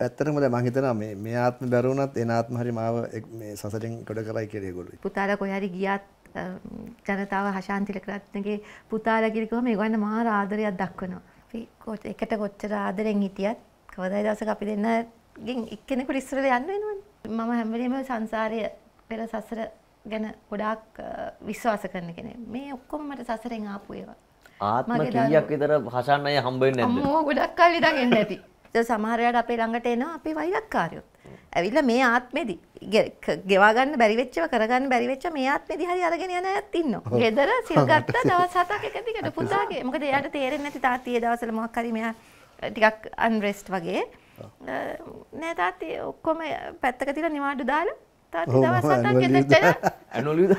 ඇත්තටම දැන් මං හිතනවා මේ මේ ආත්ම බැරුණත් එන ආත්ම හරි මාව මේ සසරෙන් කොට කරයි කියලා ඒගොල්ලෝ. පුතාලා කොහේ හරි ගියත් ජනතාව හෂාන්තිල කරත්නගේ පුතාලා කිරිකම ඒගොල්ලන් මහා ආදරයක් දක්වනවා. අපි එකට කොච්චර ආදරෙන් හිටියත් කවදායි දවසක අපි දෙන්නගෙන් එක්කෙනෙකුට ඉස්සරට යන්න වෙනවනේ. මම හැම වෙලේම සංසාරය පෙර සසර ගැන ගොඩාක් විශ්වාස කරන කෙනෙක්. මේ ඔක්කොම මට සසරෙන් ආපු ඒවා. ආත්ම කීයක් විතර හෂාන් අය හම්බ වෙන්නේ නැද්ද? අම්මෝ ගොඩක් කල් ඉඳන් එන්නේ නැති. ඒ සමහර වෙලාවට අපේ ළඟට එනවා අපේ වෛරක්කාරයෝ. ඇවිල්ලා මේ ආත්මෙදි ගෙවා ගන්න බැරි වෙච්චව කරගන්න බැරි වෙච්ච මේ ආත්මෙදි හරි අරගෙන යන අයත් ඉන්නවා. ගෙදර සිල් ගත්තා දවස් හතක් එක දිගට පුතාගේ. මොකද එයාට තේරෙන්නේ නැති තාත්තියේ දවස්වල මොකක් හරි මෙයා ටිකක් අන්රෙස්ට් වගේ. නෑ තාත්ති ඔක්කොම පැත්තක තියලා නිවාඩු දාලා තාත්ති දවස් හතක් annual leave ගෙදර ඇනුලිද?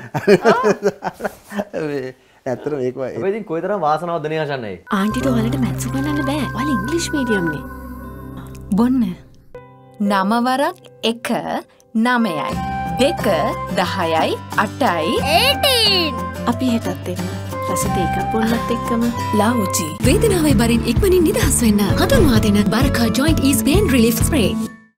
මේ ඇත්තටම ඒක ඉතින් කොයිතරම් අය? ආන්ටිට ඔයාලට මැත්ස් උගන්නන්න බෑ. ඔයාලා ඉංග්‍රීසි මීඩියම්නේ. බොන්න. නමවරක් එක නමයයි. දෙක දහයයි අටයි අපි හෙටත් එන්න. රසිත එකක් බොන්නත් එක්කම ලාවෝචි වේදනාවේ බරින් ඉක්මනින් නිදහස් වෙන්න හඳුන්වා දෙන බරකා joint ease pain relief spray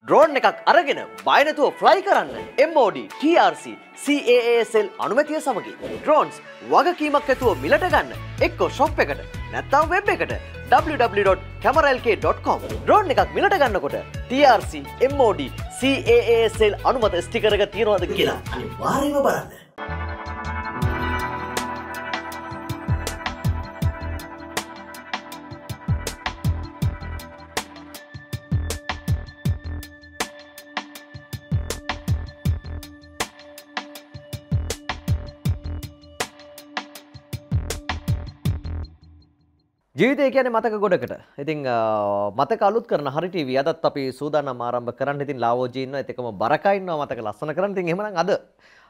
drone එකක් අරගෙන බයනතුව ෆ්ලයි කරන්න MOD TRC CAASL අනුමැතිය සමගින්. ඩ්‍රෝන්ස් වගකීමක් ඇතුව මිලට ගන්න එක්කෝ ශොප් එකට නැත්තම් වෙබ් එකට www.cameralk.com ඩ්‍රෝන් එකක් මිලට ගන්නකොට TRC MOD CAASL අනුමත ස්ටිකරක තියෙනවද කියලා අනිවාර්යයෙන්ම බලන්න. ජීවිතය කියන මතක ගොඩකට. ඉතින් අ, මතක අලුත් කරන හරි ටීව අදත් අපි සූදානම් ආරම්භ කරන්න. ඉතින් ලාවෝජී ඉන්නවා ඒත් එකම බරකා ඉන්නවා මතක ලස්සන කරන්න. ඉතින් එහෙමනම් අද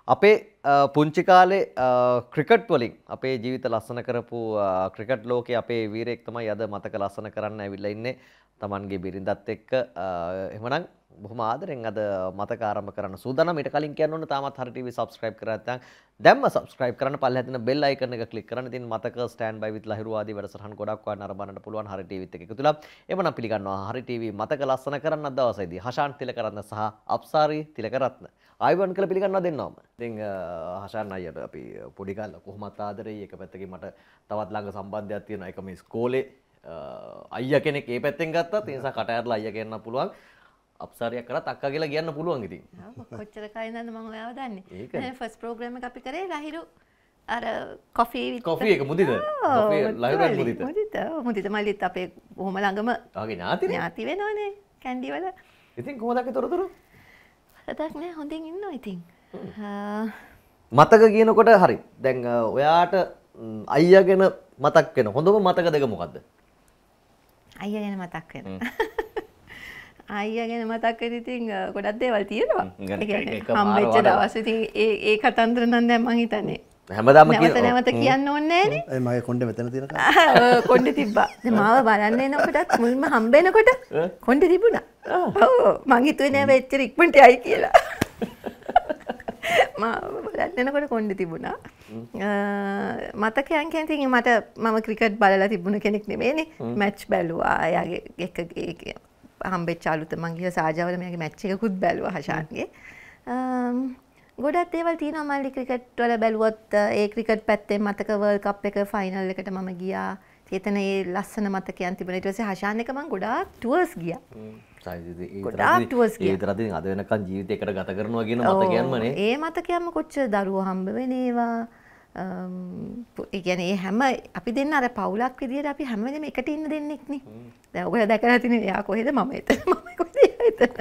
අපේ අ, පුංචි කාලේ අ, ක්‍රිකට් වලින් අපේ ජීවිත ලස්සන කරපු අ, ක්‍රිකට් ලෝකේ අපේ වීරයෙක් තමයි අද මතක ලස්සන කරන්න ඇවිල්ලා ඉන්නේ. Tamanගේ බිරිඳත් එක්ක. අ, එහෙමනම් බොහොම ආදරෙන් අද මතක ආරම්භ කරන්න සූදානම්. ඊට කලින් කියන්න ඕන තාමත් හරි ටීවී subscribe කරලා නැත්නම් දැම්ම subscribe කරන්න. පල්ලෙහා තියෙන bell icon එක click කරන්න. ඉතින් මතක stand by with ලහිරු ආදී වැඩසටහන් ගොඩක් ඔයාලට නරඹන්නට පුළුවන් හරි ටීවීත් එක්ක එකතුලා. එමනම් පිළිගන්නවා හරි ටීවී මතක ලස්සන කරන්න අද දවසේදී හෂාන් තිලකරත්න සහ අප්සාරි තිලකරත්න. ආයිවන් කළ පිළිගන්නවා දෙන්නවම. ඉතින් අ, හෂාන් අයියට අපි පොඩි කාලේ කොහොමත් ආදරෙයි. එක පැත්තකින් මට තවත් ළඟ සම්බන්ධයක් තියෙනවා. ඒක මේ ඉස්කෝලේ අයියා කෙනෙක් ඒ පැත්තෙන් ගත්තත් ඒ නිසා කට ඇරලා අයියා කියන්න පුළුවන්. අප්සාරියක් කරත් අක්කා කියලා කියන්න පුළුවන් ඉතින්. කොච්චර කයින්ද මම ඔයාව දන්නේ. ඒකනේ. ෆස්ට් ප්‍රෝග්‍රෑම් එක අපි කරේ ලහිරු. අර කොෆී විත් කොෆි එක මුදිද කොෆි ලහිරුවෙන් මුදිත. මුදිත. මුදිත. මල්ලිත් අපේ බොහොම ළඟම ආගේ ඥාතිනේ ඥාති වෙනවනේ කැන්ඩි වල. ඉතින් කොහොමද තොරතුරු? හදක් නෑ හොඳින් ඉන්නවා ඉතින්. මතක කියනකොට හරි. දැන් ඔයාට අයියා ගැන මතක් වෙන. හොඳම මතක දෙක මොකද්ද? අයියා ගැන මතක් වෙන අයියා ගැන මතක් ඉතින් ගොඩක් දේවල් තියෙනවා හම්බෙච්ච. දවස් ඉතින් ඒ ඒ කතන්දර නම් දැන් මං හිතන්නේ හැමදාම නැවත කියන නැවත කියන්න ඕනේ නෑනේ ඒ මගේ කොණ්ඩේ මෙතන තියෙනකම් ඔව්, කොණ්ඩේ තිබ්බා. දැන් මාව බලන්න එනකොටත් මුලින්ම හම්බෙනකොට කොණ්ඩේ තිබුණා. ඔව් මං හිතුවේ නෑ වෙච්චර ඉක්මනට යයි කියලා. මාව බලන්න එනකොට කොණ්ඩේ තිබුණා. මතකයන් කියන්නේ ඉතින් මට මම ක්‍රිකට් බලලා තිබුණ කෙනෙක් නෙමෙයිනේ. මැච් බැලුවා. එයාගේ එක ඒක හම්බෙච්ච අලුත මං ගිහ සාජාවල මෙයාගේ මැච් එකකුත් බැලුවා හෂාන්ගේ. ගොඩක් දේවල් තියෙනවා මල්ලි ක්‍රිකට් වල බැලුවොත් ඒ ක්‍රිකට් පැත්තෙන් මතක වර්ල්ඩ් කප් එක ෆයිනල් එකට මම ගියා. එතන ඒ ලස්සන මතකයන් තිබුණා. ඊට පස්සේ හෂාන් එක මම ගොඩාක් ටුවර්ස් ගියා. ගොඩාක් tours ගියා. ඒතරදී අද වෙනකන් ජීවිතයකට ගත කරනවා කියන මතකයන්මනේ ඒ මතකයන්ම කොච්චර දරුවෝ හම්බ වෙන ඒවා අම්, පු- ඒ කියන්නේ ඒ හැම අපි දෙන්න අර පවුලක් විදියට අපි හැම වෙලේම එකට ඉන්න දෙන්නෙක් නේ. දැන් ඔය දැකලා තිනේ එයා කොහෙද මම.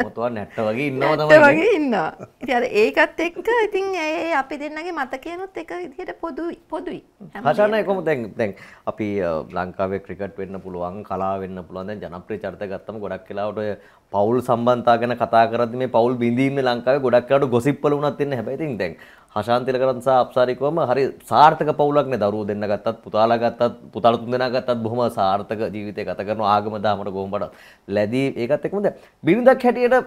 මොතවා නැට්ට වගේ තමයි වගේ ඉන්නවා. ඉතින් අර ඒකත් එක්ක ඉතින් ඒ අපි දෙන්නගේ මතකයනොත් එක විදිහට පොදුයි පොදුයි. හැම හෂානය කොම දැන් දැන් අපි ලංකාවේ ක්‍රිකට් වෙන්න පුළුවන් කලා වෙන්න පුළුවන් දැන් ජනප්‍රිය චරිත ගත්තම ගොඩක් වෙලාවට ඔය පවුල් සම්බන්ධතා ගැන කතා කරද්දි මේ පවුල් බිඳීමේ ලංකාවේ ගොඩක් වෙලාවට ගොසිප් වල උනත් ඉන්නේ හැබැයි ඉතින් දැන් හෂාන් තිලකරන් සහ අප්සාරිකවම හරි සාර්ථක පවුලක් නේ දරුවෝ දෙන්න ගත්තත් පුතාලා ගත්තත් පුතාලා තුන් දෙනා ගත්තත් බොහොම සාර්ථක ජීවිතයක් ගත කරන ආගම දාමට කොහොමද ලැබී ඒකත් එක්කම දැන් බිරිඳක් හැටියට අ,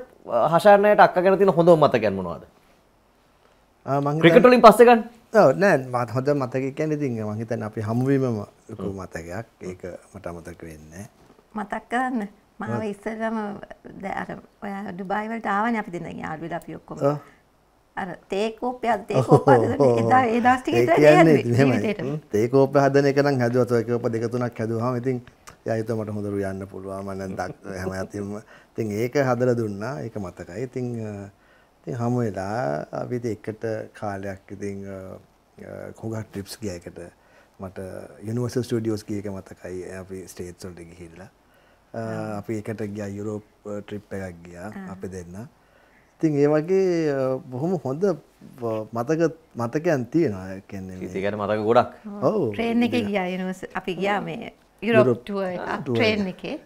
හෂාන්යට අක්කා ගැන තියෙන හොඳම මතකයන් මොනවද? ආ මං ක්‍රිකට් වලින් පස්සේ ගන්න. ඔව් නෑ මට හොඳ මතකයක් කියන්නේ ඉතින් මං හිතන්නේ අපි හමුවීමම ලොකු මතකයක්. ඒක මට අමතක වෙන්නේ මතක් කරන්න. මාව ඉස්සරම දැන් අර ඔයා ඩුබායි වලට ආවනේ අපි දෙන්න යාළුවලා අපි ඔක්කොම. අර තේ කෝප්පයක් තේ කෝප්පයක් එදා ඒ දවස් ටික ඒ විතර කියන්නේ ඒ එහෙමයි. ජීවිතේට. තේ කෝප්ප හදන එක නම් හැදුවත් ඔය කෝප්ප දෙක තුනක් හැදුවාම ඉතින් එයා හිතුවා මට හොඳට යන්න පුළුවන්. මම දක් හැම යතින්ම ඉතින් ඒක හදලා දුන්නා. ඒක මතකයි. ඉතින් ඉතින් හමු වෙලා අපි ඉතින් එකට කාලයක් ඉතින් හුඟක් ට්‍රිප්ස් ගියා එකට. මට යුනිවර්සල් ස්ටුඩියෝස් ගිය එක මතකයි. අපි ස්ටේට්ස් වලට ගිහිල්ලා. අපි එකට ගියා යුරෝප් ට්‍රිප් එකක් ගියා. අපි දෙන්න. ඉතින් ඒ වගේ බොහොම හොඳ මතක මතකයන් තියෙනවා ඒ කියන්නේ ගැන මතක ගොඩක්. ඔව්. ට්‍රේන් එකේ ගියා යුනිවර්ස් අපි ගියා මේ යුරෝප් ටුවර් ට්‍රේන් එකේ.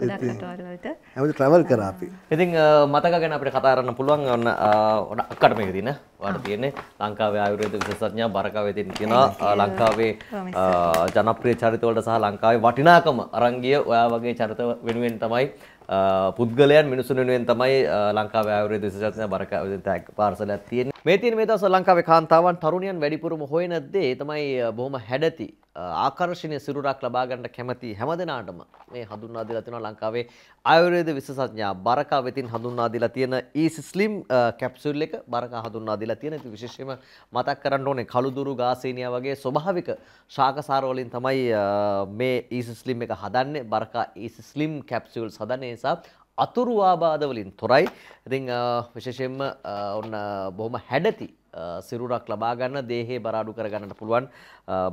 හැමති ට්‍රවල් කර අපි. ඉතින් මතක ගැන අපිට කතා කරන්න පුළුවන් ඔන්න ඔන්න අක්කට මේක තියෙන වාට තියෙන්නේ. ලංකාවේ ආයුර්වේද විශේෂඥයා බරකාවේ තියෙන තියෙනවා ලංකාවේ ජනප්‍රිය චරිත වලට සහ ලංකාවේ වටිනාකම අරන් ගිය ඔයා වගේ චරිත වෙනුවෙන් තමයි පුද්ගලයන් මිනිසුන් වෙනුවෙන් තමයි අ, ලංකාවේ ආයුර්වේද විශේෂඥයා බරකාවේ තෑග් පාර්සලයක් තියෙන්නේ. මේ තියෙන මේ දවස්වල ලංකාවේ කාන්තාවන් තරුණියන් වැඩිපුරම හොයන දේ තමයි අ, බොහොම හැඩති. අ, ආකර්ශනීය සිරුරක් ලබා ගන්න කැමති හැමදෙනාටම මේ හඳුන්වා දීලා තියෙනවා ලංකාවේ ආයුර්වේද විශේෂඥයා බරකා වෙතින් හඳුන්වා දීලා තියෙන ඊසි ස්ලිම් කැප්සූල් එක බරකා හඳුන්වා දීලා තියෙන. ඉතින් විශේෂයෙන්ම මතක් කරන්න ඕනේ කළුදුරු ගාසේනියා වගේ ස්වභාවික ශාකසාර වලින් තමයි අ, මේ ඊසි ස්ලිම් එක හදන්නේ. බරකා ඊසි ස්ලිම් කැප්සූල්ස් හදන්නේ නිසා අතුරු ආබාධ වලින් තොරයි. ඉතින් අ, විශේෂයෙන්ම අ, ඔන්න බොහොම හැඩති අ, සිරුරක් ලබා ගන්න දේහේ බර අඩු කර ගන්නට පුළුවන්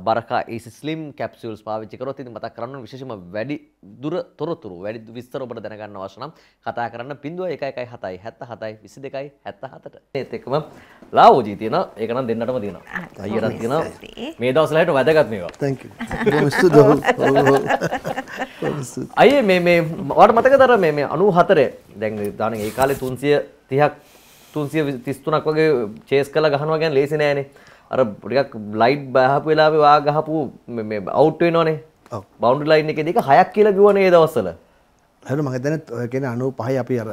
බරකා ඊසි ස්ලිම් කැප්සූල්ස් පාවිච්චි කරොත් ඉතින් මතක් කරන්න ඕනේ විශේෂයෙන්ම වැඩි දුර තොරතුරු වැඩි විස්තර ඔබට දැනගන්න අවශ්‍ය නම් කතා කරන්න 0117 77 22 77ට. ඒත් එක්කම ලාවෝජී තියෙනවා. ඒක නම් දෙන්නටම තියෙනවා. අයියටත් තියෙනවා. ස්තුතියි. මේ දවස්වල හිට වැදගත් මේවා. තැන්ක ස්තු අය මේ මේ වට මතක දර මේ මේ අනු හතරේ දැන් දාන ඒ කාලේ තුන්සිය තිහක් තුන්සිය තිස්තුනක් වගේ චේස් කළ ගහනවා ගැන ලේසි නෑනේ. අර ටිකක් ලයිට් බහපු වෙලාවේ වා ගහපු මේ අවුට් වෙනවනේ. බවුන්ඩරි ලයින් එකේ දෙක හයක් කියලා කිව්වනේ ඒ දවස්වල. හර මහිතන ඔය කෙන අනු පහයි අපි අර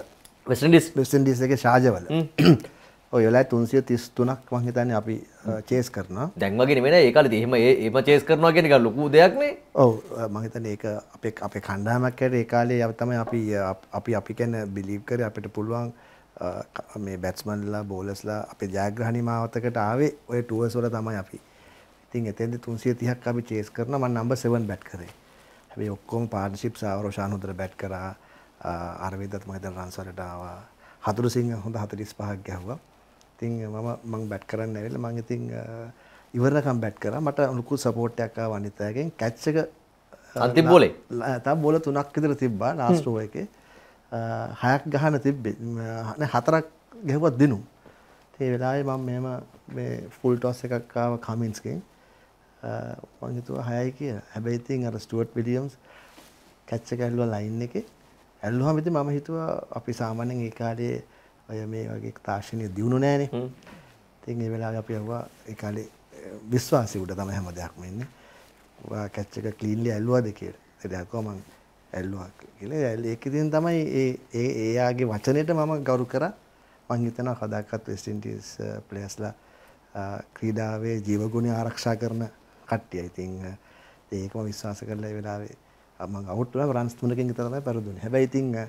වෙස්ට් ඉන්ඩීස් වෙස්ටන්ඩිස් එක ශාජවල. ඔය වෙලා තුන්සිය තිස් තුනක් මහිතන අපි චේස් කරනවා. දැන් වගේ නෙමෙයි ඒ කාලේ එහෙම එහෙම චේස් කරනවා කියන එක ලොකු දෙයක් නේ. ඔව මහිතන ඒක අපේ අපේ කණ්ඩාමක් ඇයට ඒ කාලේ තමයි අපි අප- අපි කැන බිලිව් කර අපිට පුළුවන් මේ බැට්ස්මන්ලා බෝලස්ලා අපේ ජයග්‍රහණි මාවතකට ආවේ ඔය ටුවර්ස් වල තමයි අපි. ඉතින් එතෙන්ද තුන්සිය තිහක් අපි චේස් කරන මන් නම්බ සෙවන් බැට් කරේ. හැබයි ඔක්කොම පාර්ශිප් සාවරෝෂාන හොඳට බැට් කරා. අරවිදත් මහිත රන්සලට ආවා. හතුරු සිංහ හොඳ හතරිස් පහක් ගැහ්වා. ඉතින් මම මං බැට් කරන්න ඇවිල්ලා මං ඉතින් අ, ඉවරනකම් බැට් කරා. මට ලොකු සපෝට් එකක් ආවා අනිත් අයගෙන්. කැච් එක අන්තිම බෝලේ තම බොල තුනක් විතර තිබ්බා. ලාස්ටෝ එක හයක් ගහන තිබ්බේ. හතරක් ගැහුවත් දිනු ඒ වෙලාවේ මම මෙම මේ ෆුල් ටොස් එකක් ආව කමින්ස්කෙන් මං හිතුවා හයයි කිය හැබැයි ඉතින් අර ස්ටුවර්ට් විලියම්ස් කැච් එක ඇල්ලුවා ලයින් එකේ. ඇල්ලුවාම ඉතින් මම හිතුවා අපි සාමාන්‍යයෙන් ඒ කාලේ ඔය මේ වගේ තාක්ෂණය දියුණු නෑනේ ඉතින් ඒ වෙලාවේ අපි යවුවා ඒ කාලේ විශ්වාසය උඩ තමයි හැම දෙයක්ම ඉන්නේ. ඔයා කැච් එක ක්ලීන්ලි ඇල්ලුවාද කියලා. අක්කෝ මං ඇල්ලුවා කියලා. ඇල්ල- ඒක ඉතින් තමයි ඒ ඒ එයාගේ වචනෙට මම ගෞරව කරා. මං හිතනවා කදාකත් වෙස්ට් ඉන්ඩීස් ප්ලේයර්ස්ලා ක්‍රීඩාවේ ජීවගුණය ආරක්ෂා කරන කට්ටිය. ඉතින් uh, අ, ඒකම විශ්වාස කරලා ඒ වෙලාවේ අ, මං අවුට් වුණා රන්ස් තුනකින් විතර තමයි පෙරදුනේ. හැබැයි ඉතින් uh,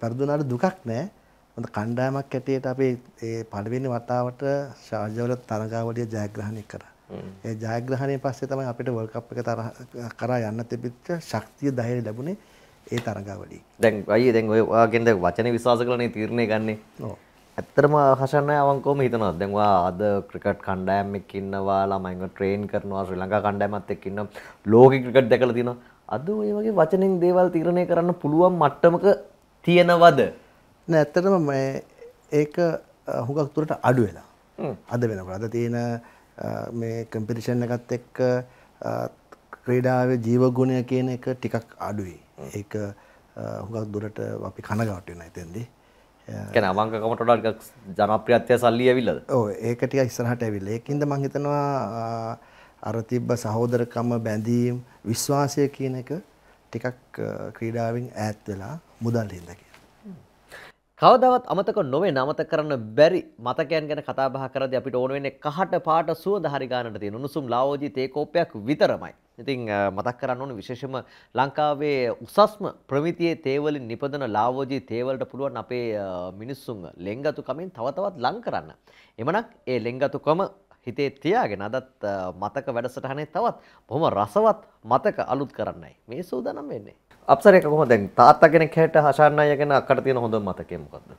පෙරදුනාට දුකක් නැහැ. හොඳ කණ්ඩායමක් ඇටියට අපේ ඒ පළවෙනි වතාවට ශාර්ජවල තරගාවලිය ජයග්‍රහණය කරා. ඒ ජයග්‍රහණය පස්සේ තමයි අපිට වර්ල්ඩ් කප් එක තරහ කරා යන්න තිබිච්ච ශක්තිය ධෛර්යය ලැබුණේ ඒ තරගාවලියේ. දැන් අයියේ දැන් ඔය ඔයාගෙන් දැන් වචනේ විශ්වාස කරලානේ තීරණය ගන්නේ. ඔව්. ඇත්තටම හසන්න අවංකවම හිතනවා දැන් ඔයා අද ක්‍රිකට් කණ්ඩායම් එක්ක ඉන්නවා ළමයින්ව ට්‍රේන් කරනවා ශ්‍රී ලංකා කණ්ඩායමත් එක්ක ඉන්නවා. ලෝකෙ ක්‍රිකට් දැකලා තියෙනවා. අද ඔය වගේ වචනෙන් දේවල් තීරණය කරන්න පුළුවන් මට්ටමක තියෙනවද? නෑ ඇත්තටම මේ ඒක හුඟක් දුරට අඩු වෙලා. අද වෙනකොට. අද තියෙන මේ කම්පිටිෂන් එකත් එක්ක ක්‍රීඩාවේ ජීවගුණය කියන එක ටිකක් අඩුයි. ඒක හුඟක් දුරට අපි කනගාටු වෙනවා එතෙන්දී. කියන්නේ අවංකකමට වඩා ටිකක් ජනප්‍රියත්වය සල්ලි ඇවිල්ලාද ඔව් ඒක ටික ඉස්සරහට ඇවිල්ලා. ඒකින්ද මම හිතනවා අර තිබ්බ සහෝදරකම බැඳීම් විශ්වාසය කියන එක ටිකක් ක්‍රීඩාවෙන් ඈත් වෙලා මුදල් හින්දා. කවදවත් අමතක නොවේ නමත කරන්න බැරි මතකයන් ගැන කතාබහ කරද අපිට ඕන වෙන්නේ කහට පාට සුවඳ හරි ගානට තියෙන උණුසුම් ලාවෝජී තේ කෝප්පයක් විතරමයි. ඉතින් අ, මතක් කරන්න ඕන විශේෂම ලංකාවේ උසස්ම ප්‍රමිතියේ තේවලින් නිපදන ලාවෝජී තේවලට පුළුවන් අපේ අ, මිනිස්සුන් ලෙන්ගතුකමින් තව තවත් ලං කරන්න. එමනක් ඒ ලෙන්ගතුකම හිතේ තියාගෙන අදත් අ, මතක වැඩසටහනේ තවත් බොහොම රසවත් මතක අලුත් කරන්නයි මේ සූදානම් වෙන්නේ. අප්සරේක කොහොමද දැන් තාත්තා කෙනෙක් හැට හෂාන් අයියා ගැන අක්කට තියෙන හොඳ මතකය මොකද්ද?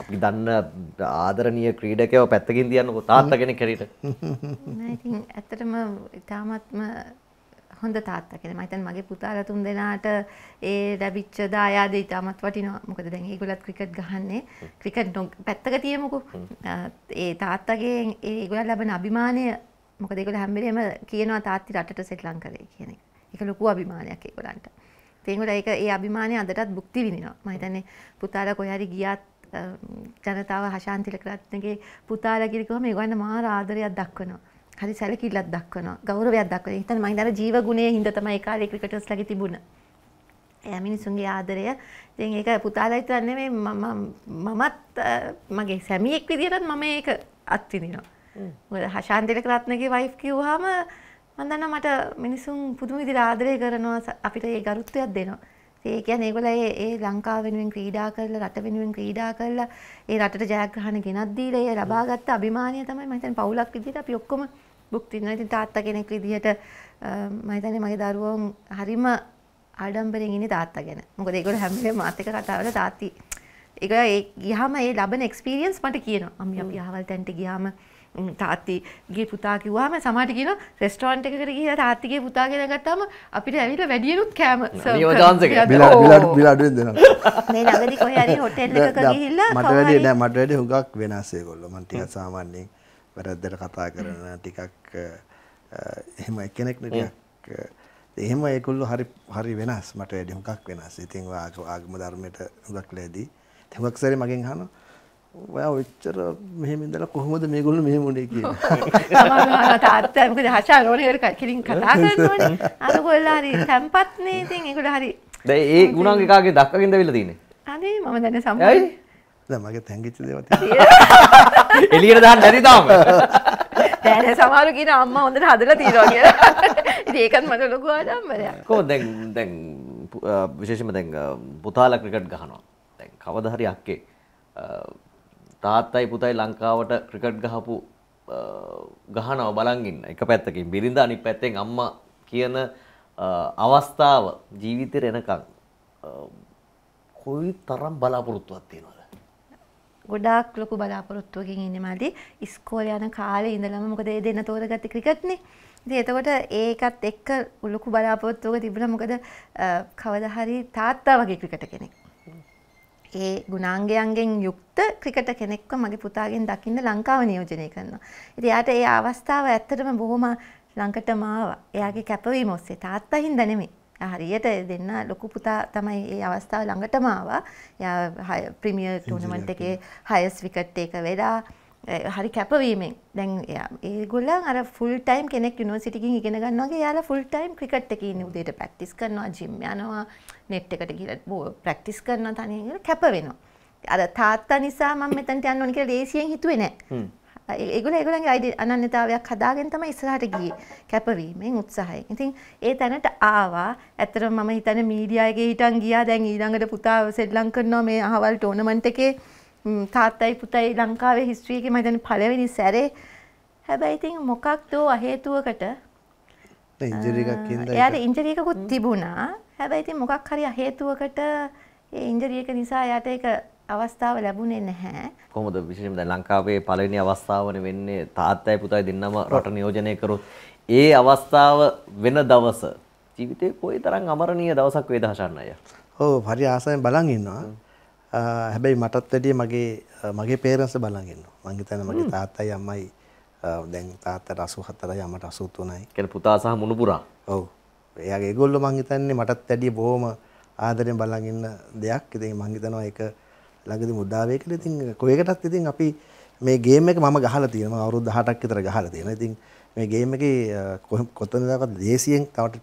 අපි දන්න ආදරණීය ක්‍රීඩකයව පැත්තකින් තියන්නකො තාත්තා කෙනෙක් හැටියට. ඉතින් ඇත්තටම ඉතාමත්ම හොඳ තාත්තා කෙනෙක්. මම හිතන්නේ මගේ පුතාලා තුන් දෙනාට ඒ ලැබිච්ච දායාද ඉතාමත් වටිනවා. මොකද දැන් ඒගොල්ලත් ක්‍රිකට් ගහන්නේ. ක්‍රිකට් නො- පැත්තක තියමුකෝ. ඒ තාත්තගේ ඒගොල්ලන් ලැබෙන අභිමානය මොකද ඒගොල්ලෝ හැම වෙලේම කියනවා තාත්ති රටට සෙට්ලම් කරේ කියන එක. ඒක ලොකු අභිමානයක් ඒගොල්ලන්ට. ඒගොල්ලෝ ඒක ඒ අභිමානය අදටත් භුක්ති විඳිනවා. මම හිතන්නේ පුතාලා කොහේ හරි ගියත් ජනතාව හෂාන්තිල කරත්නගේ පුතාලා කිරිකවම ඒගොල්ලන් මාර ආදරයක් දක්වනවා. හරි සැලකිල්ලක් දක්වනවා. ගෞරවයක් දක්වනවා. හිතන්න මම හිතන්නේ ජීව ගුණයේ හින්දා තමයි ඒ කාලේ ක්‍රිකටර්ස්ලාගේ තිබුණ. එයා මිනිසුන්ගේ ආදරය. ඉතින් ඒක පුතාලා විතර නෙමෙයි මම මමත් මගේ සැමියෙක් විදිහටත් මම ඒක අත්විඳිනවා. මොකද හෂාන්තිල කරත්නගේ වයිෆ් කිව්වහම මම දන්නවා මට මිනිසුන් පුදුම විදිහට ආදරය කරනවා අපිට ඒ ගරුත්වයක් දෙනවා. ඒ කියන්නේ ඒගොල්ලෝ ඒ ලංකාව වෙනුවෙන් ක්‍රීඩා කරලා රට වෙනුවෙන් ක්‍රීඩා කරලා ඒ රටට ජයග්‍රහණ ගෙනත් දීලා ඒ ලබාගත්ත අභිමානය තමයි මම හිතන්නේ පවුලක් විදිහට අපි ඔක්කොම විඳිනවා. ඉතින් තාත්තා කෙනෙක් විදිහට හිතන්නේ මගේ දරුවෝ හරිම ආඩම්බරෙන් ඉන්නේ තාත්තා ගැන. මොකද ඒගොල්ලෝ හැම වෙලේම මාත් එක්ක කතා කරලා තාත්ති ඒ ගියාම ඒ ලබන එක්ස්පීරියන්ස් මට කියනවා. අම්මි අපි අහවල් තැනට ගියාම තාත්තිගේ පුතා කිව්වම සමහරට කියනවා රෙස්ටෝරන්ට් එකකට ගිහලා තාත්තිගේ පුතා ගෙන ගත්තාම අපිට ඇවිල්ලා වැඩියනුත් කෑම. මේ ළඟදී කොහේ හරි හොටෙල් එකක ගිහිල්ලා මට වැඩි නෑ මට වැඩි හුඟක් වෙනස් ඒගොල්ලෝ. මම ටිකක් සාමාන්‍යයෙන් වැරද්දට කතා කරන ටිකක් එහෙම කෙනෙක් ටිකක් එහෙම ඒගොල්ලෝ හරි හරි වෙනස්. මට වැඩි හුඟක් වෙනස්. ඉතින් ආගම ධර්මයට හුඟක් ලැබී. හුඟක් සැරේ මගෙන් අහනවා ඔයා ඔච්චර මෙහෙම ඉඳලා කොහොමද මේගොල්ලෝ මෙහෙම උනේ කියලා. සමහරවල් තාත්තා මොකද හෂාන් ඕනේ කර කිලින් කතා කරනෝනේ අර ගොල්ලා හරි තැම්පත් නේ ඉතින් ඒගොල්ලෝ හරි දැන් ඒ ගුණාංග කාගේ දක්කගෙන්ද ඇවිල්ලා තියෙන්නේ? අනේ මම දැන්? සම්පූර්ණ දැන් මගේ තැංගිච්ච දේවල් තියෙනවා. එළියට දාන්න නැති තාම. දැන් සමහරු කියන අම්මා හොඳට හදලා තියෙනවා කියලා. ඉතින් ඒකත් මට ලොකු ආඩම්බරයක්. කොහොමද දැන් දැන් විශේෂයෙන්ම දැන් පුතාලා ක්‍රිකට් ගහනවා. දැන් කවදා හරි අක්කේ තාත්තයි පුතයි ලංකාවට ක්‍රිකට් ගහපු අ, ගහනවා බලන් ඉන්න. එක පැත්තකින් බිරිඳ අනිත් පැත්තෙන් අම්මා කියන අ, අවස්ථාව ජීවිතේට එනකන් අ, කොයි තරම් බලාපොරොත්තුවක් තියෙනවද? ගොඩාක් ලොකු බලාපොරොත්තුවකින් ඉන්නේ මල්ලි ඉස්කෝලේ යන කාලේ ඉඳලම මොකද ඒ දෙන්න තෝරගත්තේ ක්‍රිකට්නේ. ඉතින් එතකොට ඒකත් එක්ක ලොකු බලාපොරොත්තුවක තිබුණා මොකද අ, කවදා හරි තාත්තා වගේ ක්‍රිකට් කෙනෙක්. ඒ ගුණාංගයන්ගෙන් යුක්ත ක්‍රිකට කෙනෙක්ව මගේ පුතාගෙන් දකින්න ලංකාව නියෝජනය කරනවා. ඉතින් එයාට ඒ අවස්ථාව ඇත්තටම බොහොම ළඟටම ආවා. එයාගේ කැපවීම ඔස්සේ තාත්තා හින්දා නෙමෙයි. හරියට දෙන්න ලොකු පුතා තමයි ඒ අවස්ථාව ළඟටම ආවා. එයා ප්‍රීමියර් ටූර්නමන්ට් එකේ හයස් විකට් එක වෙලා හරි කැපවීමෙන්. දැන් ඒගොල්ලන් අර ෆුල් ටයිම් කෙනෙක් යුනිවර්සිටි එකකින් ඉගෙන ගන්නවා වගේ එයාලා ෆුල් ටයිම් ක්‍රිකට් එකේ ඉන්නේ. උදේට ප්‍රැක්ටිස් කරනවා ජිම් යනවා නෙට් එකට ගිහලා ප්‍රැක්ටිස් කරනවා තනියෙන් ඉඳලා කැප වෙනවා අර තාත්තා නිසා මම මෙතනට යන්න ඕන කියලා ලේසියෙන් හිතුවේ නෑ. ඒ- ඒගොල්ලෝ ඒගොල්ලන්ගේ අයිඩි අනන්‍යතාවයක් හදාගෙන තමයි ඉස්සරහට ගියේ. කැපවීමෙන් උත්සාහයෙන්. ඉතින් ඒ තැනට ආවා. ඇත්තටම මම හිතන්නේ මීඩියා එකේ හිටන් ගියා. දැන් ඊළඟට පුතා සෙල්ලම් කරනවා මේ අහවල් ටෝර්නමන්ට් එකේ තාත්තයි පුතයි ලංකාවේ හිස්ටරි එකේ මම හිතන්නේ පළවෙනි සැරේ. හැබැයි ඉතින් මොකක්දෝ අහේතුවකට ඉන්ජරි එකක් හින්දා එයාට ඉන්ජරි එකකුත් තිබුණා. හැබැයි ඉතින් මොකක් හරි අහේතුවකට ඒ ඉන්ජරි එක නිසා එයාට ඒක අවස්ථාව ලැබුණේ නැහැ. කොහොමද විශේෂයෙන්ම දැන් ලංකාවේ පළවෙනි අවස්ථාවනේ වෙන්නේ තාත්තයි පුතයි දෙන්නම රට නියෝජනය කරොත් ඒ අවස්ථාව වෙන දවස ජීවිතේ කොයි තරම් අමරණීය දවසක් වේද හෂන්න අය. ඔව් හරි ආසයෙන් බලන් ඉන්නවා. හැබැයි මටත් වැඩිය මගේ මගේ පේරන්ස් බලන් ඉන්නවා. මං හිතන්නේ මගේ තාත්තයි අම්මයි දැන් තාත්තට 84යි අම්මට 83යි. කියන්නේ පුතා සහ මුණුපුරා. ඔව්. එයාගේ ඒගොල්ලෝ මං හිතන්නේ මටත් වැඩිය බොහොම ආදරෙන් බලන් ඉන්න දෙයක්. ඉතින් මං හිතනවා ඒක ළඟදී මුදා වෙයි කියලා. ඉතින් කොහෙකටත් ඉතින් අපි මේ ගේම් එක මම ගහලා තියෙනවා. මම අවුරුදු 18ක් විතර ගහලා තියෙනවා. ඉතින් මේ ගේම් එකේ කොතනදවත් දේශියෙන් තවට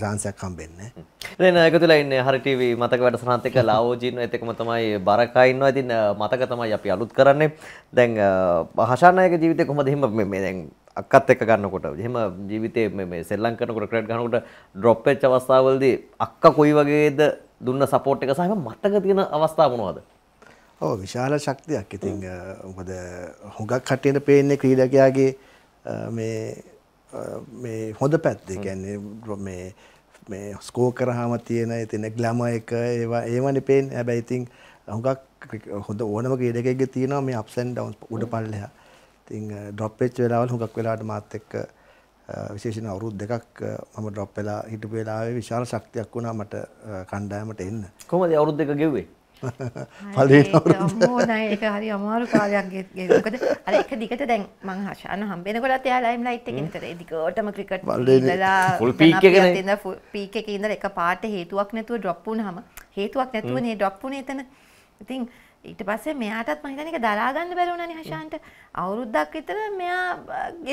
ජාන්සයක් කම්බෙන්නේ දැන් එකතුලා ඉන්නේ හරි ටීවී මතක වැඩසටහනත් එක්ක ලාවෝජින් එත් එකම තමයි බරකා ඉන්නවා. ඉතින් මතක තමයි අපි අලුත් කරන්නේ. දැන් හෂානායක ජීවිතේ කොහොමද එහෙම මේ- දැන් අක්කත් එක්ක ගන්නකොට එහෙම ජීවිතේ මේ සෙල්ලම් කරනකොට ක්‍රෙඩිට් ගන්නකොට ඩ්‍රොප් වෙච්ච අවස්ථාවවලදී අක්කා කොයි වගේද දුන්න සපෝට් එක සහ එහෙම මතක තියෙන අවස්ථා මොනවද? ඕ විශාල ශක්තියක් ඉතින් මොකද හුඟක් කටයට පේන්නේ ක්‍රීඩකයාගේ මේ මේ හොඳ පැත්ත. කියන්නේ මේ මේ ස්කෝ කරහම තියෙන තින ග්ලම එක ඒවා ඒවනි පේෙන් හැබැයි ඉතින් හුඟක් ක්‍රික- හොඳ ඕනම ක්‍රීඩකෙක්ගේ තියෙනවා මේ අප්සන් ඩවන්ස් උඩ පල්ලෙහා. ඉතින් ඩොප්පෙච් වෙලාවල් හුඟක් වෙලාට මාත් එක්ක අ, විශේෂණ අවුරුද් දෙකක් අ, මම ඩ්‍රොප් වෙලා හිටපු වෙලාවේ විශාල ශක්තියක් වුණා මට අ, කණ්ඩායමට එන්න. කොහොමද අවුරුදු දෙක ගෙව්වේ? ඒක හරි අමාරු කාලයක් ගේ- ගේ- මොකද අර එක දිගට දැන් මං හෂාන හම්බෙනකොටත් එයා ලයිම් ලයිට් එකේ නිතර ඒ දිගටම ක්‍රිකට් ඉඳලා full peak එකනේ. ඉඳලා පීක් එකේ ඉඳලා එක පාට හේතුවක් නැතුව ඩ්‍රොප් වුණාම හේතුවක් නැතුවනේ ඩ්‍රොප් වුණේ එතන. ඉතින් ඊට පස්සේ මෙයාටත් මම හිතන්නේ ඒක දරා ගන්න බැරි වුණානේ හෂාන්ට අවුරුද්දක් විතර මෙයා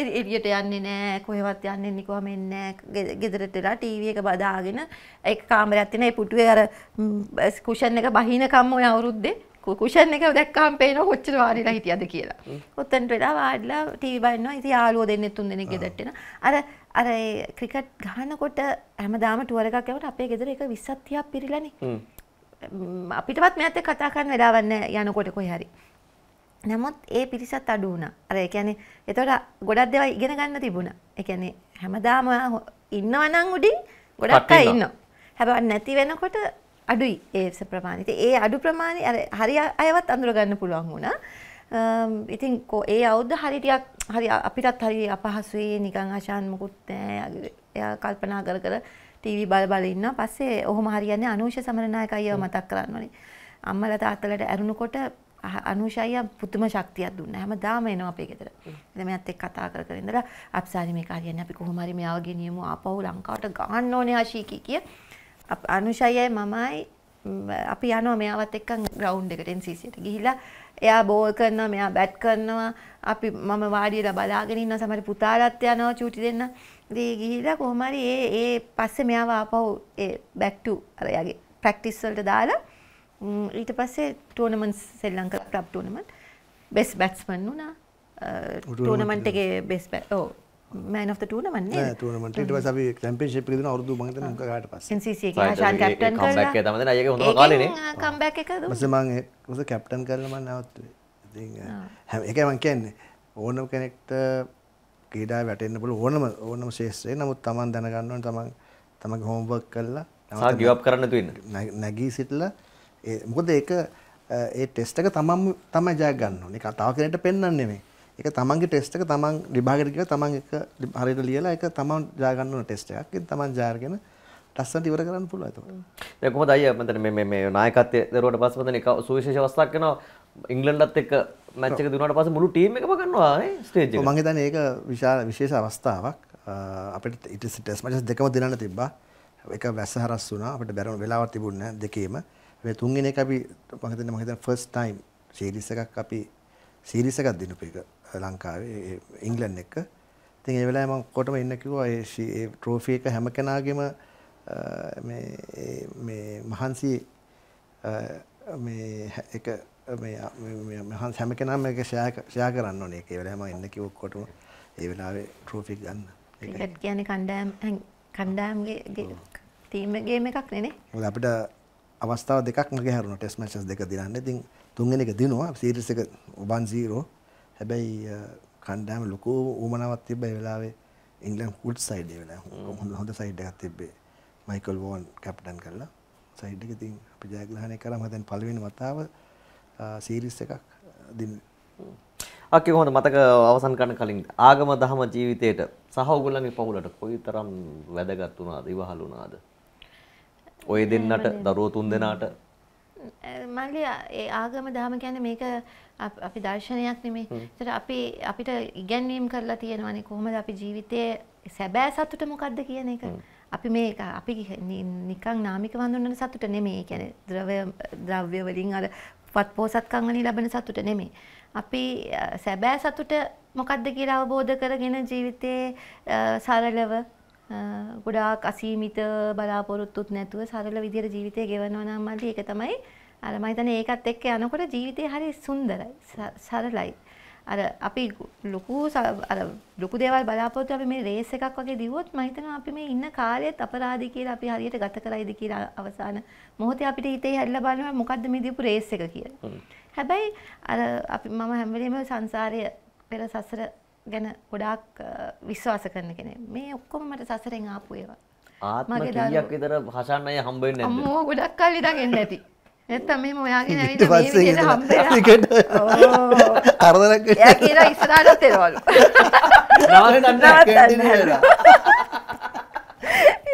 එළියට යන්නේ නැහැ කොහෙවත් යන්නේ නිකවම එන්නේ නැහැ ගෙදරට වෙලා ටීවී එක බදාගෙන ඒක කාමරයක් තියෙන ඒ පුටුවේ අර කුෂන් එක බහිනකම් ඔය අවුරුද්දේ කුෂන් එක දැක්කාම පේනවා කොච්චර වාඩිලා හිටියද කියලා. ඔතනට වෙලා වාඩිලා ටීවී බලනවා. ඉතින් යාළුවෝ දෙන්නෙක් තුන් දෙනෙක් ගෙදරට එන. අර අර ඒ ක්‍රිකට් ගහනකොට හැමදාම ටුවර් එකක් යනකොට අපේ ගෙදර එක 20ක් 30ක් පිරිලානේ. අපිටවත් මෙයාත් කතා කරන්න වෙලාවක් නැහැ යනකොට කොහේ හරි. නමුත් ඒ පිරිසත් අඩු වුණා. අර ඒ කියන්නේ එතකොට ගොඩක් දේවල් ඉගෙන ගන්න තිබුණා. ඒ කියන්නේ හැමදාම හො- ඉන්නවා නම් උඩින් ගොඩක් අය ඉන්නවා. හැබැයි නැති වෙනකොට අඩුයි ඒ ප්‍රමාණය. ඒ අඩු ප්‍රමාණය අර හරි අයවත් අඳුර ගන්න පුළුවන් වුණා. ඉතින් ඒ අවුරුද්ද හරි ටිකක් හරි අපිටත් හරි අපහසුයි නිකන් ආශාන් මුකුත් නැහැ. එයා කල්පනා කර කර ටීවී බල බල ඉන්නවා. පස්සේ ඔහොම හරියන්නේ අනූෂ සමරනායක අයියව මතක් කරන්න ඕනේ. අම්මලා තාත්තලාට ඇරුණකොට අනූෂ අයියා පුදුම ශක්තියක් දුන්නා. හැමදාම එනවා අපේ ගෙදර. ඉතින් මෙයාත් එක්ක කතා කර කර ඉඳලා අප්සාරි මේක හරියන්නේ අපි කොහොම හරි මෙයාව ගෙනියමු ආපහු ලංකාවට ගහන්න ඕනේ ආශීකී කිය. අප- අනුෂ අයියයි මමයි අපි යනවා මෙයාවත් එක්ක ග්‍රවුන්ඩ් එකට එකට ගිහිල්ලා. එයා බෝල් කරනවා මෙයා බැට් කරනවා. අපි මම වාඩි වෙලා බලාගෙන ඉන්නවා. සමහර පුතාලත් යනවා චූටි දෙන්න. ඉතින් ගිහිල්ලා කොහොම හරි ඒ ඒ පස්සේ මෙයාව ආපහු ඒ බැක් ටු අර එයාගේ ප්‍රැක්ටිස් වලට දාලා ඊට පස්සේ ටෝර්නමන්ට්ස් සෙල්ලම් කරලා ක්ලබ් ටෝර්නමන්ට් බෙස් බැට්ස්මන් වුණා. ටෝර්නමන්ට් එකේ බෙස් ඔව් මෑන් ඔෆ් ද ටෝර්නමන්ට් නේද? ටනමට ට අපි චැම්පියශප් න අවුදු මගත නක කාට පස් NCC එකේ. ඒ කැප්ටන් comeback එක කරලා තමයි. දැන් අයියගේ හොඳම කාලේනේ. කම්බැක් එක දුන්නා. මසමං ස කැප්ටන් කරලම නවත් හැම එක මං කියන්නේ ඕනම කෙනෙක්ට ක්‍රීඩා වැටෙන්න්න පුළ ඕනම ඕනම ශේෂත්‍රය. නමුත් තමන් දැනගන්නවන් තමන් තමගේ හෝම්වර්ක් කරලා සහ give up කරන්න නැතුව ඉන්න. නැ- නැගී සිටල මොකද ඒක ඒ ටෙස්ටක තමන් තමයි ජයගන්න එක තාව කෙනට පෙන්න්න නෙමේ එක තමන්ගේ ටෙස්ටක තමන් විභාගටික තමන් එක හරිට ලියලා එක තමන් ජාගන්න ටෙස්ටයක් තමන් ජාර්ගෙන ටස්සට ඉවර කරන්න පුළුව ඇත දැන් කොහොමද අයියා? මන්ට මේ මේ මේ නායකත්වයේ දරුවට පස්සේ මන්ට එක සුවිශේෂ අවස්ථාවක් කරනවා ඉංග්ලන්ඩ්ත් එක්ක මැච් එක දුන්නාට පස්සේ මුළු ටීම් එකම ගන්නවා නේ ස්ටේජ් එක. මං හිතන්නේ ඒක විශාල විශේෂ අවස්ථාවක්. අපිට ඊට ටෙස් මැචස් දෙකම දිනන්න තිබ්බා. එක වැස්ස හරස් වුණා. අපිට බැරම වෙලාවක් තිබුණේ නැහැ දෙකේම. මේ තුන්වෙනි එක අපි මං හිතන්නේ මං හිතන්නේ ෆස්ට් ටයිම් සීරීස් එකක් අපි සීරීස් එකක් දිනපු එක ලංකාවේ ඒ ඉංග්ලන්ඩ් එක්ක ඉතින් ඒ වෙලාවේ මම කොටම ඉන්න කිව්වා ඒ ට්‍රෝෆි එක හැම කෙනාගේම මේ මේ මහන්සි මේ එක මේ මේ- මේ මහන්සි හැම කෙනාම මේක ෂෙයා කරන්න ඕනේ ඒ වෙලාවේ මම ඉන්න කිව්ව ඔක්කොටම ඒ වෙලාවේ ට්‍රෝෆි ගන්න. ක්‍රිකට් කියන්නේ කණ්ඩායම් කණ්ඩායම්ගේ ටීම් ගේම එකක් නෙනේ. මොකද අපිට අවස්ථාව දෙකක් මගේ හැරුණා ටෙස්ට් මැචස් දෙක දිනන්න. ඉතින් තුන්වෙනි එක දිනුවා සීරීස් එක 1-0. හැබැයි අ, කණ්ඩායම ලොකු උමනාවක් තිබ්බ ඒ වෙලාවේ ඉංග්ලන්ඩ් කුඩ් සයිඩ් ඒ වෙලාවේ හොඳ හොඳ සයිඩ් එකක් තිබ්බේ. මයිකල් වෝන් කැප්ටන් කරලා සයිඩ් එක ඉතින් අපි ජයග්‍රහණය කරා මම දැන් පළවෙනි වතාව සීරීස් එකක් දිනුවේ. අක්කි කොහොමද මතක අවසන් කරන්න කලින් ආගම දහම ජීවිතේට සහ ඔයගොල්ලන්ගේ පවුලට කොයිතරම් වැදගත් වුණාද ඉවහල් වුණාද? ඔය දෙන්නට දරුවෝ තුන් දෙනාට මල්ලි ඒ ආගම දහම කියන්නේ මේක අප- දර්ශනයක් නෙමේ. ඒතර අපි අපිට ඉගැන්වීම් කරලා තියෙනවානේ කොහොමද අපි ජීවිතයේ සැබෑ සතුට මොකක්ද කියන එක. අපි මේක අපි නිකන් නාමික වඳුනන සතුට නෙමේ. ඒ කියන්නේ ද්‍රව්‍ය ද්‍රව්‍ය වලින් අර පත් පෝසත්කම් වලින් ලැබෙන සතුට නෙමේ. අපි සැබෑ සතුට මොකක්ද කියලා අවබෝධ කරගෙන ජීවිතේ අ, සරලව ගොඩාක් අසීමිත බලාපොරොත්තුත් නැතුව සරල විදිහට ජීවිතය ගෙවනවා නම් මල්ලි ඒක තමයි අර මම හිතන්නේ ඒකත් එක්ක යනකොට ජීවිතේ හරි සුන්දරයි සරලයි. අර අපි ලොකු අර ලොකු දේවල් බලාපොරොත්තු අපි මේ රේස් එකක් වගේ දිව්වොත් මම හිතනවා අපි මේ ඉන්න කාලෙත් අපරාධි කියලා අපි හරියට ගත කරයිද කියලා අවසාන මොහොතේ අපිට හිතේ හැරිලා බලනවා මොකද්ද මේ දීපු රේස් එක කියලා. හැබැයි අර අපි මම හැම වෙලේම සංසාරයේ පෙර සසර ගැන ගොඩාක් විශ්වාස කරන කෙනෙක්. මේ ඔක්කොම මට සසරෙන් ආපු ඒවා. ආත්ම කීයක් විතර හසන්න අය හම්බ වෙන්නේ නැද්ද? අම්මෝ ගොඩක් කල් ඉඳන් එන්නේ නැති. නැත්තම් මෙහෙම ඔයාගෙන ඇවිල්ලා මේ විදිහට හම්බෙලා. ටිකට ඕ. කරදරක් එයා කියලා ඉස්සරහට එනවලු.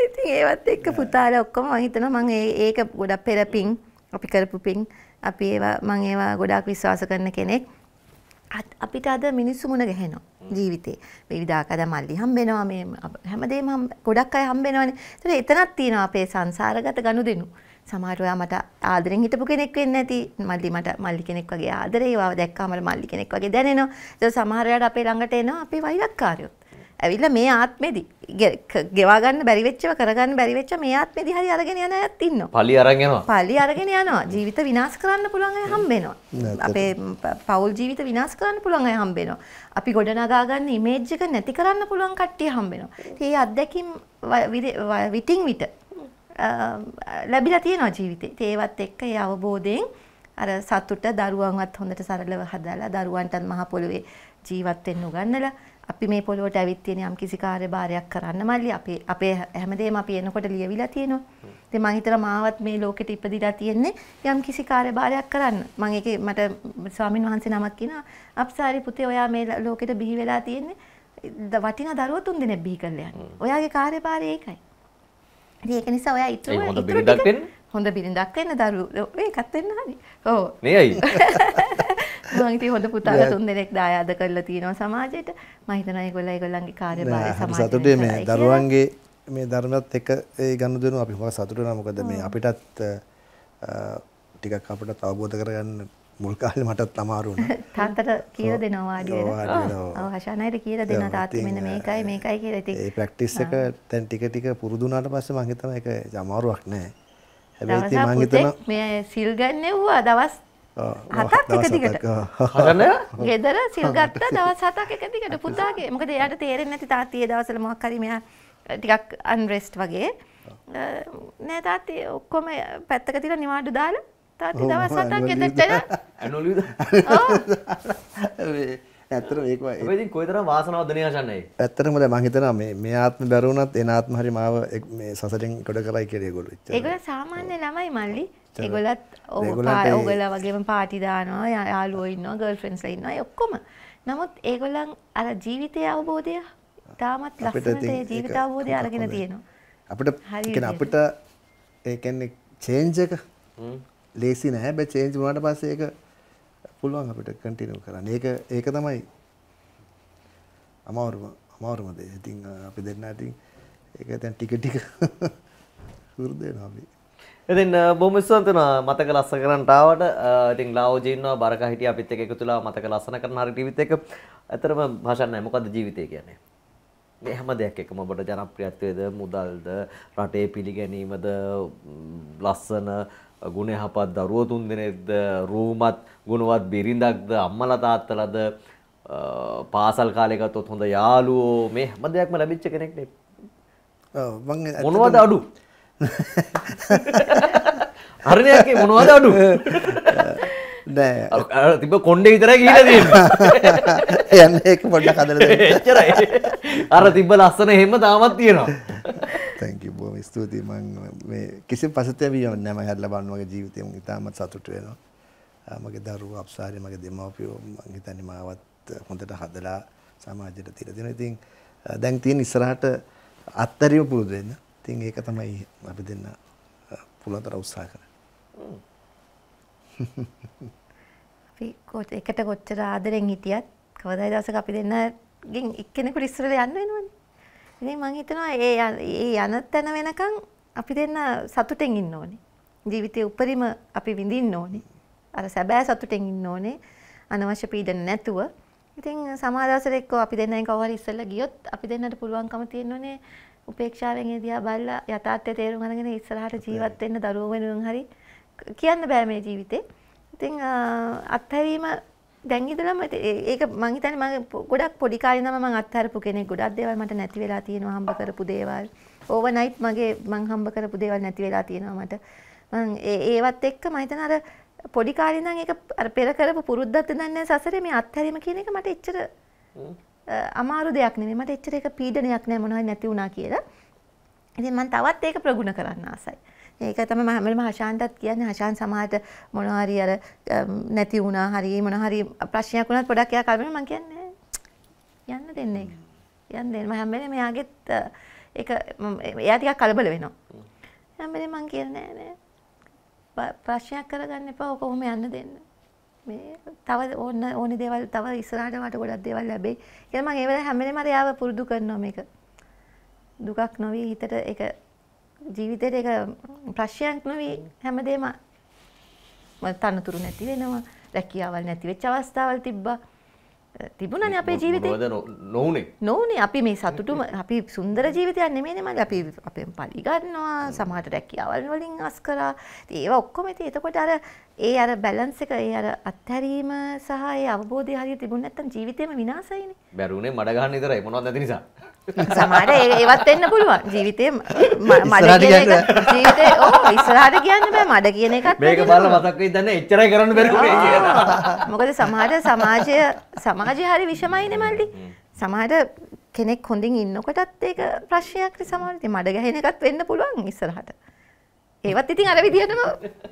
ඉතින් ඒවත් එක්ක පුතාලා ඔක්කොම මම හිතනවා මම ඒක ගොඩක් පෙර පිං අපි කරපු පිං අපි ඒවා මම ඒවා ගොඩාක් විශ්වාස කරන කෙනෙක්. අපිට අද මිනිස්සු මුණ ගැහෙනවා ජීවිතේ. විවිධාකාර මල්ලි හම්බෙනවා මේ හැමදේම ගොඩක් අය හම්බෙනවානේ. ඒතර එතනක් තියෙනවා අපේ සංසාරගත ගනුදෙනු. සමහර ඔයා මට ආදරෙන් හිටපු කෙනෙක් වෙන්නේ නැති මල්ලි මට මල්ලි කෙනෙක් වගේ ආදරේ ඒවා දැක්කාම මල්ලි කෙනෙක් වගේ දැනෙනවා. ඒක සමහර වෙලාවට අපේ ළඟට එනවා අපේ වෛරක්කාරයෝ. ඇවිල්ලා මේ ආත්මෙදි ගෙවා ගන්න බැරි වෙච්චව කරගන්න බැරි වෙච්ච මේ ආත්මෙදි හරි අරගෙන යන අයත් ඉන්නවා. පලි අරන් යනවා. පල්ලි අරගෙන යනවා ජීවිත විනාශ කරන්න පුළුවන් අය හම්බෙනවා. අපේ ප- පවුල් ජීවිත විනාශ කරන්න පුළුවන් අය හම්බෙනවා. අපි ගොඩනගා ගන්න ඉමේජ් එක නැති කරන්න පුළුවන් කට්ටිය හම්බෙනවා. ඉතින් මේ අත්දැකීම් විටින් විට ලැබිලා තියෙනවා ජීවිතේ. ඒවත් එක්ක ඒ අවබෝධයෙන් අර සතුට දරුවන්වත් හොඳට සරලව හදාලා දරුවන්ටත් මහ පොළොවේ ජීවත් වෙන්න උගන්නලා අපි මේ පොළොවට ඇවිත් තියෙන යම් කිසි කාර්යභාරයක් කරන්න මල්ලි අපේ අපේ හැමදේම අපි එනකොට ලියවිලා තියෙනවා. ඉතින් මම හිතලා මාවත් මේ ලෝකෙට ඉපදිලා තියෙන්නේ යම් කිසි කාර්යභාරයක් කරන්න. මම ඒකේ මට ස්වාමින් වහන්සේ නමක් කියනවා අප්සාරි පුතේ ඔයා මේ ලෝකෙට බිහි වෙලා තියෙන්නේ වටිනා දරුවෝ තුන් දෙනෙක් බිහි කරලා යන්නේ. ඔයාගේ කාර්යභාරය ඒකයි. ඉතින් ඒක නිසා ඔයා ඒ හොඳ බිරිඳක් වෙන්න? හොඳ බිරිඳක් වෙන්න දරුවෝ ඒකත් වෙන්න හරි. ඔව්. මේ අයි. ඉතින් හොඳ පුතාලා තුන් දෙනෙක් දායාද කරලා තියෙනවා සමාජයට. මම හිතනවා ඒගොල්ලෝ ඒගොල්ලන්ගේ කාර්යභාරය සමාජයට සතුටේ මේ. දරුවන්ගේ මේ ධර්මයත් එක්ක ඒ ගනුදෙනු අපි හොඟ සතුටු වෙනවා මොකද මේ අපිටත් ටිකක් අපිටත් අවබෝධ කරගන්න මුල් කාලේ මටත් අමාරු වුණා. තාත්තට කියලා දෙනවා වාඩි වෙලා. ඔව් හෂානයිට කියලා දෙනවා තාත්තා මෙන්න මේකයි මේකයි කියලා. ඉතින් ඒ ප්‍රැක්ටිස් එක දැන් ටික ටික පුරුදු වුණාට පස්සේ මම හිතනවා ඒක අමාරුවක් නෑ. හැබැයි ඉතින් මම හිතනවා මේ සිල් ගන්නෙව්වා දවස් හතක් එක දිගට. හරන ගෙදර සිල් ගත්තා දවස් හතක් එක දිගට පුතාගේ. මොකද එයාට තේරෙන්නේ නැති තාත්තියේ දවස්වල මොකක් හරි මෙයා ටිකක් අන්රෙස්ට් වගේ. නෑ තාත්ති ඔක්කොම පැත්තක තියලා නිවාඩු දාලා තාත්ති දවස් හතක් ගෙදරට ඇනුලිද? මේ ඇත්තටම ඒක ඔබ ඉතින් කොයිතරම් වාසනාවක්ද නේ හෂන්නයි? ඇත්තටම දැන් මම හිතනවා මේ මේ ආත්ම බැරුණත් එන ආත්ම හරි මාව මේ සසරෙන් කොට කරයි කියලා ඒගොල්ලෝ. එච්චර. ඒගොල්ලෝ සාමාන්‍ය ළමයි මල්ලි. ඒගොල්ලත් ඔව් ඒගොල්ලන්ට පා- ඒ- ඕගොල්ලෝ වගේම පාටි දානවා, යා- යාළුවෝ ඉන්නවා, ගර්ල්ෆ්‍රෙන්ඩ්ස්ලා ඉන්නවා, ඒ ඔක්කොම. නමුත් ඒගොල්ලන් අර ජීවිතයේ අවබෝධය තාමත් ඒ ජීවිත අවබෝධය අරගෙන. තියෙනවා. අපිට අපිට ඒ කියන්නේ චේන්ජ් එක ලේසි නෑ හැබැයි චේන්ජ් වුණාට පස්සේ ඒක පුළුවන් අපිට කන්ටිනියු කරන්න. ඒක ඒක තමයි අමාරුම අමාරුම දේ. ඉතින් අපි දෙන්න ඉතින් ඒක දැන් ටික ටික හුරුදු වෙනවා අපි. ඉතින් බොහොම ස්තුතියි මතක ලස්ස කරන්නට ආවට. ඉතින් ලාවෝජි ඉන්නවා බරකා හිටියා අපිත් එක්ක එකතු වෙලා මතක ලස්සන කරන හරි ටීවිත් එක්ක. ඇත්තටම භාෂණ මොකද්ද ජීවිතය කියන්නේ? මේ හැම දෙයක් එක්කම ඔබට ජනප්‍රියත්වයේද මුදල්ද රටේ පිළිගැනීමද ලස්සන ගුණ යහපත් දරුවෝ තුන් දෙනෙක්ද රූමත් ගුණවත් බිරිඳක්ද අම්මලා තාත්තලාද පාසල් කාලේ ගත්තොත් හොඳ යාළුවෝ මේ හැම දෙයක්ම ලැබිච්ච කෙනෙක් නේ ඔව් මම මොනවද අඩු හරිනයක්ේ මොනවද අඩු? නෑ. තිබ කොන්්ඩේ විතර ගීල තියන්න. යන්න ඒක පොඩ්ඩක් හදලා දෙන්න. එච්චරයි. අර තිබ්බ ලස්සන එහෙම තාමත් තියෙනවා. බොහොම ස්තුතියි. මේ කිසි පසුතැවියක් නැහැ මම හැදලා බලන වගේ ජීවිතේ. මම ඉතාමත් සතුටු වෙනවා. මගේ දරුවෝ අප්සාරි මගේ දෙමව්පියෝ. මම හිතන්නේ මාවත් හොඳට හදලා සමාජයට තියලා දෙනවා ඉතින් දැන් තියෙන ඉස්සරහට අත්තරියම පුරුදු වෙන්න ඉතින් ඒක තමයි අපි දෙන්න ආ, පුළුවන් තරම් උත්සාහ කරන්නේ අපි කො- එකට කොච්චර ආදරෙන් හිටියත් කවදායි දවසක අපි දෙන්නගෙන් එක්කෙනෙකුට ඉස්සරලා යන්න වෙනවනේ. ඉතින් මම හිතනවා ඒ යන- ඒ යන තැන වෙනකන් අපි දෙන්න සතුටෙන් ඉන්න ඕනේ. ජීවිතේ උපරිම අපි විඳින්න ඕනේ. අර සැබෑ සතුටෙන් ඉන්න ඕනේ. අනවශ්‍ය පීඩන නැතුව. ඉතින් සමහර දවසට එක්ක අපි දෙන්නෙන් කවුරු හරි ඉස්සෙල්ලා ගියොත් අපි දෙන්නට පුළුවන්කම තියෙනෝනේ උපේක්ෂාවෙන් ඒ දිහා බලලා යථාර්ථය තේරුම් අරගෙන ඉස්සරහට ජීවත් වෙන්න දරුවෝ වෙනුවෙන් හරි කියන්න බෑ මේ ජීවිතේ. ඉතින් අත්හැරීම දැන් ඉඳලම ඒක මං හිතන්නේ මම ගොඩක් පොඩි කාලේ ඉඳන්ම මං අත්හැරපු කෙනෙක්. ගොඩක් දේවල් මට නැති වෙලා තියෙනවා හම්බ කරපු දේවල්. ඕවර්නයිට් මගේ මං හම්බ කරපු දේවල් නැති වෙලා තියෙනවා මට. මං ඒවත් එක්ක මම හිතන අර පොඩි කාලේ ඉඳන් ඒක අර පෙර කරපු පුරුද්දක් දන්නේ සසරේ මේ අත්හැරීම කියන එක මට එච්චර අමාරු දෙයක් නෙමෙයි. මට එච්චර ඒක පීඩනයක් නෑ මොනවයි නැති වුණා කියලා. ඉතින් මම තවත් ඒක ප්‍රගුණ කරන්න ආසයි. ඒක තමයි මම හැමෝම හෂාන්ටත් කියන්නේ හෂාන් සමහරට මොනවා හරි අර අම්, නැති වුණා හරි මොනවා හරි ප්‍රශ්නයක් වුණත් පොඩක් එයා කල්පනා මම කියන්නේ යන්න දෙන්න ඒක. යන්න දෙන්න. මම හැම වෙලේම එයාගෙත් අ, ඒක මම- එයා ටිකක් කලබල වෙනවා. හැම වෙලේම මම කියන්නේ නෑ නෑ. ප- ප්‍රශ්නයක් කරගන්න එපා. ඔක කොහොම යන්න දෙන්න. මේ තව ඕන ඕනි දේවල් තව ඉස්සරහට වට ගොඩක් දේවල් ලැබෙයි. කියලා මම ඒ වෙලාවේ හැම වෙලේම අර යාව පුරුදු කරනවා මේක. දුකක් නොවී හිතට ඒක ජීවිතේට ඒක ප්‍රශ්නයක් නොවී හැමදේම ම- තනතුරු නැති වෙනවා රැකියාවල් නැති වෙච්ච අවස්ථාවල් තිබ්බා තිබුණනේ අපේ ජීවිතේ? නොවුනේ? නොවනේ. අපි මේ සතුටුම අපි සුන්දර ජීවිතයක් නෙමෙයිනේ මල්ලි අපි අපෙන් පලි ගන්නවා සමහරට රැකියාවල් වලින් අස් කරා. ඒවා ඔක්කොම ඉතින් එතකොට අර ඒ අර බැලන්ස් එක ඒ අර අත්හැරීම සහ ඒ අවබෝධය හරියට තිබුණ නැත්නම් ජීවිතේම විනාශයිනේ. බැරුණේ මඩ ගන්න විතරයි. මොනවද නැති නිසා ඒ- ඒවත් වෙන්න පුළුවන් ජීවිතේ ම- මඩ ජීවිතේ ඔව් ඉස්සරහට කියන්න බෑ මඩ කියන එකත් මේක බලලා මතක් වෙයි දන්නේ එච්චරයි කරන්න ආ, මොකද සමහර සමාජය සමාජය හරි විෂමයිනේ මල්ලි. සමහර කෙනෙක් හොඳින් ඉන්නකොටත් ඒක ප්‍රශ්නයක් නේ සමහර ඉතින් මඩ ගැහෙන එකත් වෙන්න පුළුවන් ඉස්සරහට. ඒවත් ඉතින් අර විදිහටම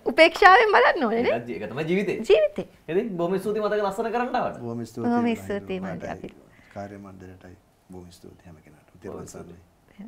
උපේක්ෂාවෙන් බලන්න ඕනේ නේ ඒක තමයි ජීවිතේ ජීවිතේ. ඉතින් බොහොම ස්තුතියි මතක ලස්සන කරන්න ආවට බොහොම බොහොම ස්තුතියි ස්තුතියි මහින්ද මල්ලි මහතායි. අපි. කාර්ය මණ්ඩලයටයි බොහොම ස්තුතියි හැම ter lançando. É.